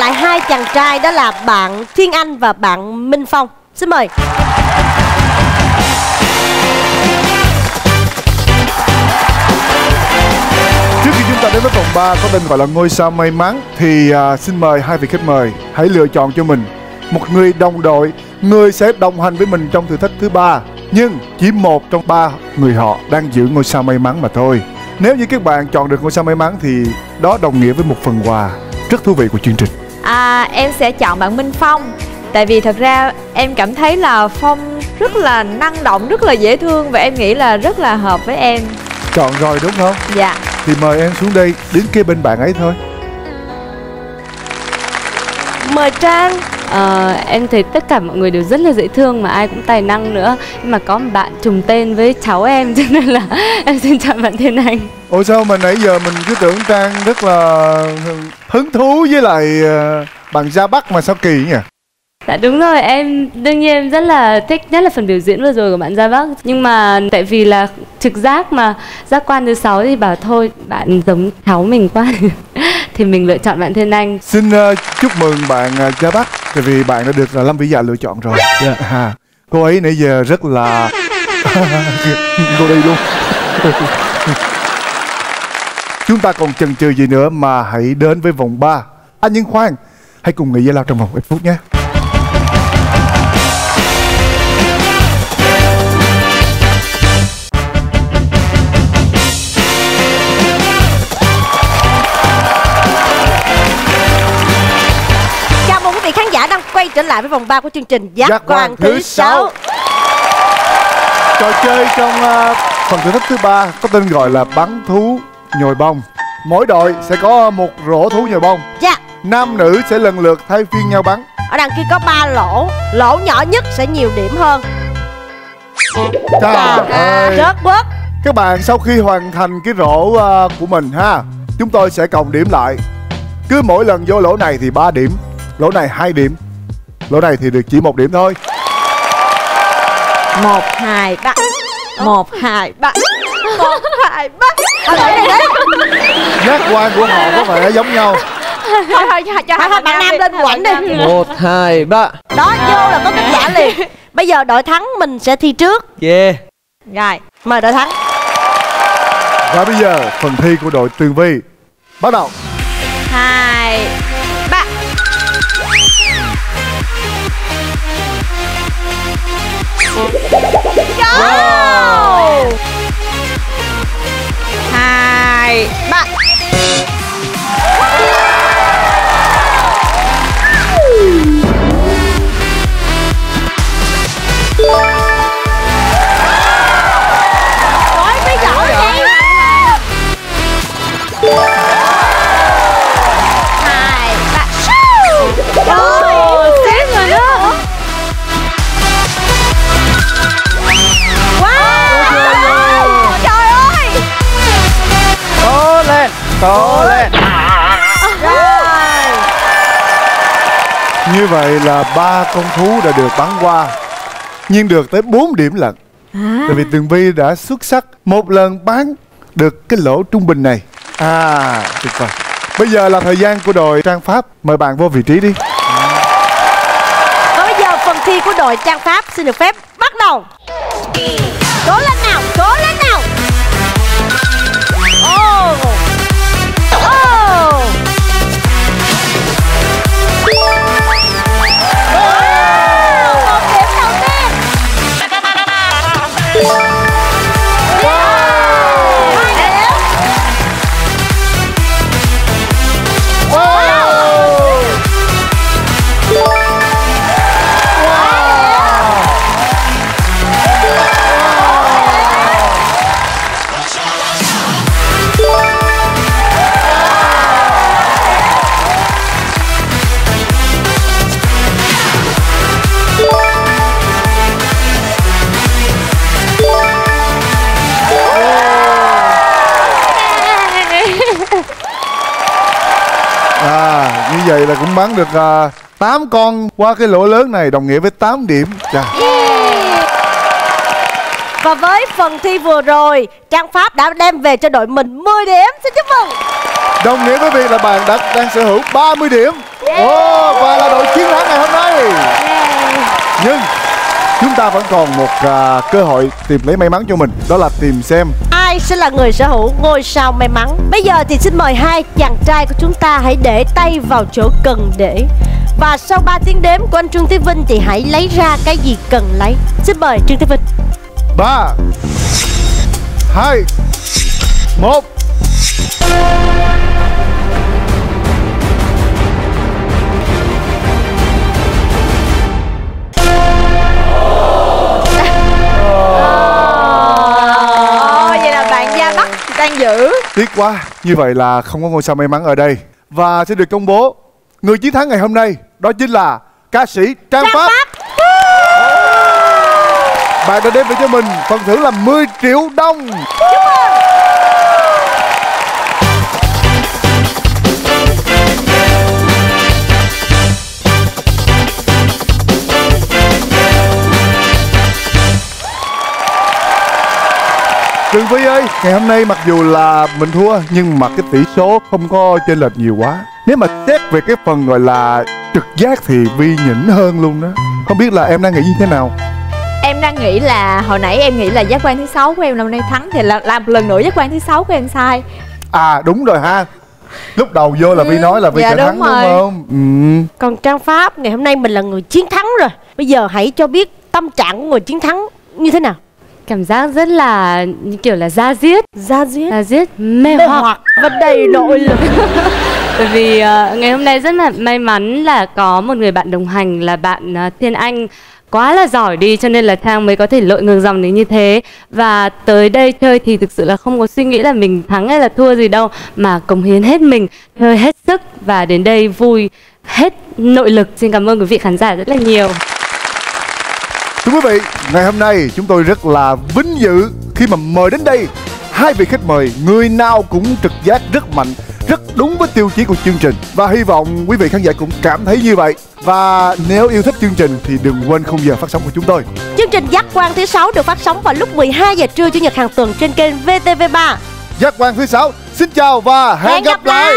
lại hai chàng trai đó là bạn Thiên Anh và bạn Minh Phong Xin mời Trước khi chúng ta đến với vòng 3 có tên gọi là ngôi sao may mắn thì à, xin mời hai vị khách mời hãy lựa chọn cho mình một người đồng đội, người sẽ đồng hành với mình trong thử thách thứ ba. Nhưng chỉ một trong ba người họ đang giữ ngôi sao may mắn mà thôi. Nếu như các bạn chọn được ngôi sao may mắn thì đó đồng nghĩa với một phần quà rất thú vị của chương trình. À, em sẽ chọn bạn Minh Phong Tại vì thật ra em cảm thấy là Phong rất là năng động, rất là dễ thương Và em nghĩ là rất là hợp với em Chọn rồi đúng không? Dạ Thì mời em xuống đây đứng kế bên bạn ấy thôi. Mời Trang Ờ, em thấy tất cả mọi người đều rất là dễ thương mà ai cũng tài năng nữa. Nhưng mà có một bạn trùng tên với cháu em cho nên là em xin chọn bạn Thiên Anh. Ủa sao mà nãy giờ mình cứ tưởng Trang rất là hứng thú với lại ờ, bạn Gia Bắc mà sao kỳ nhỉ? Dạ đúng rồi, em đương nhiên em rất là thích nhất là phần biểu diễn vừa rồi của bạn Gia Bắc. Nhưng mà tại vì là trực giác mà giác quan thứ sáu thì bảo thôi bạn giống cháu mình quá Thì mình lựa chọn bạn Thiên Anh. Xin ờ, chúc mừng bạn uh, Gia Bắc Tại vì bạn đã được uh, Lâm Vĩ Dạ lựa chọn rồi. À, Cô ấy nãy giờ rất là Cô đi luôn. Chúng ta còn chần chừ gì nữa mà hãy đến với vòng 3 À nhưng khoan Hãy cùng nghỉ giải lao trong vòng ít phút nhé quay trở lại với vòng 3 của chương trình Giác, Giác quan quan thứ 6 Trò chơi trong uh, phần thử thách thứ ba có tên gọi là bắn thú nhồi bông. Mỗi đội sẽ có một rổ thú nhồi bông. Dạ. Nam nữ sẽ lần lượt thay phiên nhau bắn. Ở đằng kia có 3 lỗ. Lỗ nhỏ nhất sẽ nhiều điểm hơn. Trời ơi. Rớt bớt. Các bạn sau khi hoàn thành cái rổ ờ, của mình ha Chúng tôi sẽ cộng điểm lại. Cứ mỗi lần vô lỗ này thì 3 điểm Lỗ này 2 điểm Lỗ này thì được chỉ một điểm thôi. 1, 2, 3 1, 2, 3 1, 2, 3 Thôi để đây đấy Giác quan của họ có vẻ giống nhau. Thôi thôi cho, cho hai bạn nam lên quảnh đi. Một hai ba. Đó vô là có kết quả liền. Bây giờ đội thắng mình sẽ thi trước. Yeah. Rồi mời đội thắng. Và bây giờ phần thi của đội Tường Vi Bắt đầu. 2, Wow. Hai, ba cố lên. rồi Như vậy là ba con thú đã được bắn qua Nhưng được tới 4 điểm lận Tại vì Tường Vi đã xuất sắc Một lần bán được cái lỗ trung bình này. À. Tuyệt vời. Bây giờ là thời gian của đội Trang Pháp. Mời bạn vô vị trí đi. Và bây giờ phần thi của đội Trang Pháp xin được phép bắt đầu. Cố lên nào, cố lên như vậy là cũng bắn được à, 8 con qua cái lỗ lớn này đồng nghĩa với 8 điểm Chà. Và với phần thi vừa rồi, Trang Pháp đã đem về cho đội mình 10 điểm. Xin chúc mừng. Đồng nghĩa với việc là bạn đã đang sở hữu 30 điểm Ồ, và là đội chiến thắng ngày hôm nay Nhưng chúng ta vẫn còn một à, cơ hội tìm lấy may mắn cho mình Đó là tìm xem ai sẽ là người sở hữu ngôi sao may mắn. Bây giờ thì xin mời hai chàng trai của chúng ta hãy để tay vào chỗ cần để. Và sau 3 tiếng đếm của anh Trương Thế Vinh thì hãy lấy ra cái gì cần lấy. Xin mời Trương Thế Vinh. 3 2 1 Tiếc quá, như vậy là không có ngôi sao may mắn ở đây. Và sẽ được công bố Người chiến thắng ngày hôm nay Đó chính là ca sĩ Trang Trang Pháp. Pháp. Bạn đã đem về cho mình phần thưởng là 10 triệu đồng. Trường ngày hôm nay mặc dù là mình thua Nhưng mà cái tỷ số không có chênh lệch nhiều quá. Nếu mà xét về cái phần gọi là trực giác thì Vi nhỉnh hơn luôn đó. Không biết là em đang nghĩ như thế nào? Em đang nghĩ là hồi nãy em nghĩ là giác quan thứ sáu của em năm nay thắng thì là làm lần nữa giác quan thứ sáu của em sai. À đúng rồi ha. Lúc đầu vô là Vi Ừ, nói là Vi dạ sẽ đúng thắng đúng rồi. không? Ừ. Còn Trang Pháp ngày hôm nay mình là người chiến thắng rồi. Bây giờ hãy cho biết tâm trạng của người chiến thắng như thế nào cảm giác rất là như kiểu là da diết. Ra diết? Da diết mê mê hoặc. hoặc và đầy nội lực. Bởi vì ờ, ngày hôm nay rất là may mắn là có một người bạn đồng hành là bạn ờ, Thiên Anh. Quá là giỏi đi cho nên là Trang mới có thể lội ngược dòng đến như thế. Và tới đây chơi thì thực sự là không có suy nghĩ là mình thắng hay là thua gì đâu mà cống hiến hết mình chơi hết sức. Và đến đây vui hết nội lực. Xin cảm ơn quý vị khán giả rất là nhiều Thưa quý vị, ngày hôm nay chúng tôi rất là vinh dự khi mà mời đến đây hai vị khách mời người nào cũng trực giác rất mạnh, rất đúng với tiêu chí của chương trình và hy vọng quý vị khán giả cũng cảm thấy như vậy. Và nếu yêu thích chương trình thì đừng quên khung giờ phát sóng của chúng tôi. Chương trình Giác Quan thứ sáu được phát sóng vào lúc 12 giờ trưa Chủ nhật hàng tuần trên kênh VTV3 Giác quan thứ sáu, xin chào và hẹn, Hẹn gặp lại